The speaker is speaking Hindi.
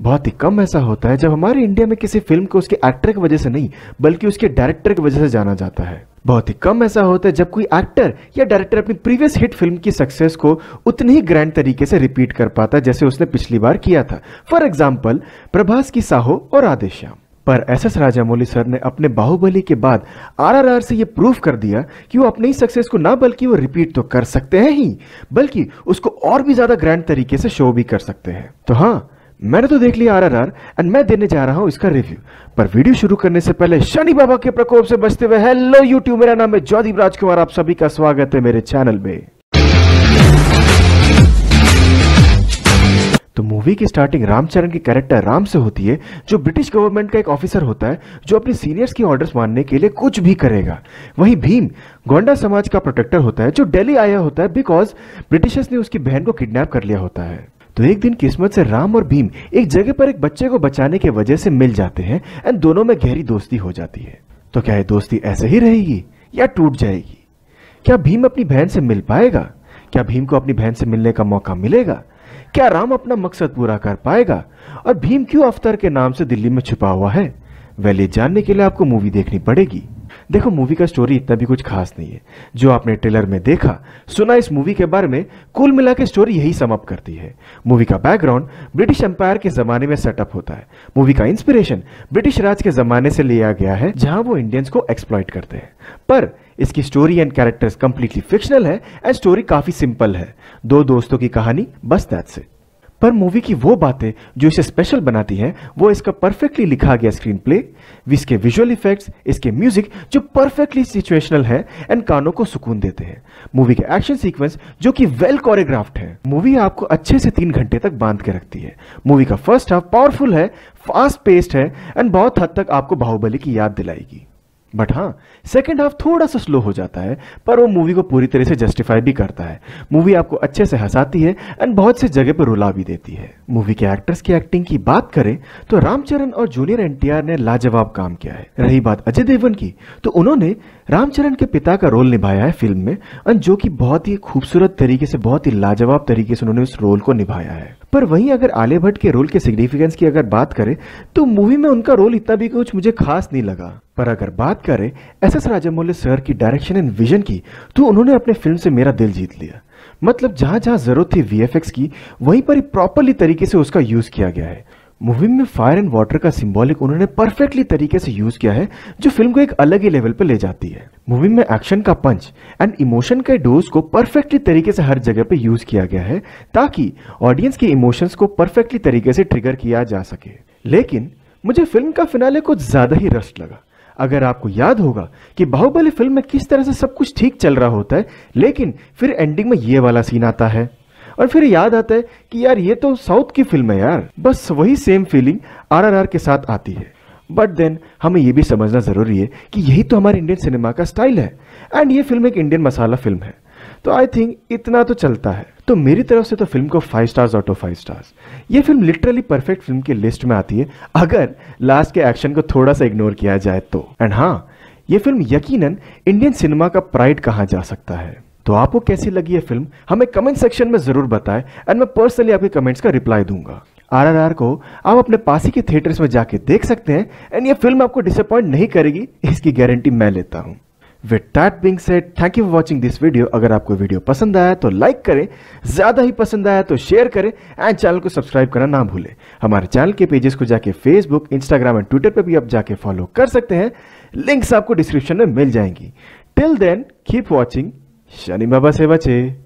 बहुत ही कम ऐसा होता है जब हमारे इंडिया में किसी फ़िल्म को उसके एक्टर की वजह से नहीं, बल्कि उसके डायरेक्टर की वजह से जाना जाता है। बहुत ही कम ऐसा होता है जब कोई एक्टर या डायरेक्टर अपनी प्रीवियस हिट फ़िल्म की सक्सेस को उतनी ही ग्रैंड तरीके से रिपीट कर पाता जैसे उसने पिछली बार किया था। फॉर एग्ज़ाम्पल प्रभास की साहो और आदेश्याम। पर एस एस राजामौली सर ने अपने बाहुबली के बाद आरआरआर से ये प्रूफ कर दिया कि वो अपने सक्सेस को ना बल्कि वो रिपीट तो कर सकते हैं ही, बल्कि उसको और भी ज़्यादा ग्रैंड तरीके से शो भी कर सकते हैं। तो हाँ मैंने तो देख लिया आरआरआर एंड मैं देने जा रहा हूँ इसका रिव्यू पर वीडियो शुरू करने से पहले शनि बाबा के प्रकोप से बचते हुए हेलो यूट्यूब मेरा नाम है ज्योतिप राजकुमार, आप सभी का स्वागत है मेरे चैनल में तो मूवी की स्टार्टिंग रामचरण की कैरेक्टर राम से होती है, जो ब्रिटिश गवर्नमेंट का एक ऑफिसर होता है, जो अपने सीनियर्स की ऑर्डर्स मानने के लिए कुछ भी करेगा। वहीं भीम, गोंडा समाज का प्रोटेक्टर होता है, जो दिल्ली आया होता है बिकॉज़ ब्रिटिशर्स ने उसकी बहन को किडनैप कर लिया होता है। तो एक दिन किस्मत से राम और भीम एक जगह पर एक बच्चे को बचाने के वजह से मिल जाते हैं एंड दोनों में गहरी दोस्ती हो जाती है। तो क्या ये दोस्ती ऐसे ही रहेगी या टूट जाएगी? क्या भीम अपनी बहन से मिल पाएगा? क्या भीम को अपनी बहन से मिलने का मौका मिलेगा? क्या राम अपना मकसद पूरा कर पाएगा? और भीम क्यों अफ्तर के नाम से दिल्ली में छुपा हुआ है? वैले जानने के लिए आपको मूवी देखनी पड़ेगी। देखो मूवी का स्टोरी इतना भी कुछ खास नहीं है। जो आपने ट्रेलर में देखा, सुना इस मूवी के बारे में, कुल मिला के स्टोरी यही समअप करती है। मूवी का बैकग्राउंड ब्रिटिश एम्पायर के जमाने में सेटअप होता है। मूवी का इंस्पिरेशन ब्रिटिश राज के जमाने से लिया गया है, जहाँ वो इंडियंस को एक्सप्लॉइट करते हैं। पर, इसकी story and characters completely fictional है एंड स्टोरी काफ़ी सिंपल है। दो दोस्तों की कहानी, बस दैट्स इट पर मूवी की वो बातें जो इसे स्पेशल बनाती हैं, वो इसका परफेक्टली लिखा गया स्क्रीन प्ले इसके विजुअल इफेक्ट्स इसके म्यूज़िक जो परफेक्टली सिचुएशनल है एंड कानों को सुकून देते हैं। मूवी के एक्शन सीक्वेंस जो कि वेल कोरियोग्राफ्ड है। मूवी आपको अच्छे से तीन घंटे तक बाँध के रखती है। मूवी का फ़र्स्ट हाफ़ पावरफुल है फास्ट पेस्ड है एंड बहुत हद तक आपको बाहुबली की याद दिलाएगी। बट हाँ सेकेंड हाफ़ थोड़ा सा स्लो हो जाता है, पर वो मूवी को पूरी तरह से जस्टिफाई भी करता है। मूवी आपको अच्छे से हंसाती है एंड बहुत से जगह पर रुला भी देती है। मूवी के एक्टर्स की एक्टिंग की बात करें तो रामचरण और जूनियर एनटीआर ने लाजवाब काम किया है। रही बात अजय देवगन की तो उन्होंने रामचरण के पिता का रोल निभाया है फ़िल्म में एंड जो कि बहुत ही खूबसूरत तरीके से, बहुत ही लाजवाब तरीके से उन्होंने उस रोल को निभाया है। पर वहीं अगर आलिया भट्ट के रोल के सिग्निफिकेंस की अगर बात करें तो मूवी में उनका रोल इतना भी कुछ मुझे खास नहीं लगा। पर अगर बात करें, एस एस राजामौली सर की डायरेक्शन एंड विजन की तो उन्होंने अपने फ़िल्म से मेरा दिल जीत लिया। मतलब जहाँ जहाँ ज़रूरत थी वीएफएक्स की, वहीं पर ही प्रॉपरली तरीके से उसका यूज़ किया गया है। मूवी में फायर एंड वाटर का सिंबॉलिक उन्होंने परफेक्टली तरीके से यूज़ किया है, जो फ़िल्म को एक अलग ही लेवल पर ले जाती है। मूवी में एक्शन का पंच एंड इमोशन के डोज को परफेक्टली तरीके से हर जगह पे यूज़ किया गया है, ताकि ऑडियंस के इमोशंस को परफेक्टली तरीके से ट्रिगर किया जा सके। लेकिन, मुझे फ़िल्म का फिनाले कुछ ज़्यादा ही रस्ट लगा। अगर आपको याद होगा कि बाहुबली फ़िल्म में किस तरह से सब कुछ ठीक चल रहा होता है, लेकिन फिर एंडिंग में ये वाला सीन आता है। और फिर याद आता है कि यार ये तो साउथ की फ़िल्म है यार। बस वही सेम फीलिंग आरआरआर के साथ आती है। बट देन हमें यह भी समझना ज़रूरी है कि यही तो हमारे इंडियन सिनेमा का स्टाइल है। एंड ये फ़िल्म एक इंडियन मसाला फ़िल्म है। तो आई थिंक इतना तो चलता है। तो मेरी तरफ़ से तो फ़िल्म को five stars out of five stars ये फ़िल्म लिटरली परफेक्ट फ़िल्म की लिस्ट में आती है। अगर लास्ट के एक्शन को थोड़ा सा इग्नोर किया जाए तो। एंड हाँ ये फ़िल्म यकीनन इंडियन सिनेमा का प्राइड कहा जा सकता है? तो आपको कैसी लगी ये फ़िल्म हमें कमेंट सेक्शन में ज़रूर बताएँ एंड मैं पर्सनली आपके कमेंट्स का रिप्लाई दूँगा। आरआरआर को आप अपने पास के थिएटर्स में जाके देख सकते हैं एंड ये फ़िल्म आपको डिसअपॉइंट नहीं करेगी, इसकी गारंटी मैं लेता हूँ। With that being said thank you for watching this video अगर आपको वीडियो पसंद आया तो लाइक करें। ज़्यादा ही पसंद आया तो शेयर करें एंड चैनल को सब्सक्राइब करना ना भूलें। हमारे चैनल के पेजेस को जाके फेसबुक इंस्टाग्राम एंड ट्विटर पर भी आप जाके फॉलो कर सकते हैं। लिंक्स आपको डिस्क्रिप्शन में मिल जाएँगी। Till then keep watching Shani Baba से बचे।